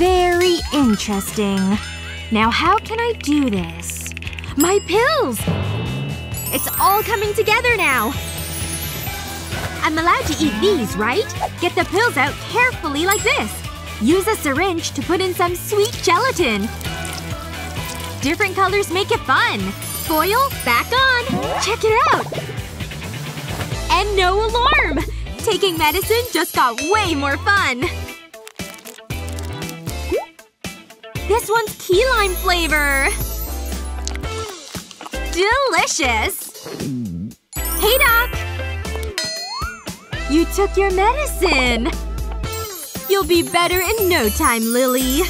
Very interesting. Now how can I do this? My pills! It's all coming together now! I'm allowed to eat these, right? Get the pills out carefully like this. Use a syringe to put in some sweet gelatin. Different colors make it fun. Foil, back on. Check it out! And no alarm! Taking medicine just got way more fun. This one's key lime flavor! Delicious! Hey, Doc! You took your medicine! You'll be better in no time, Lily.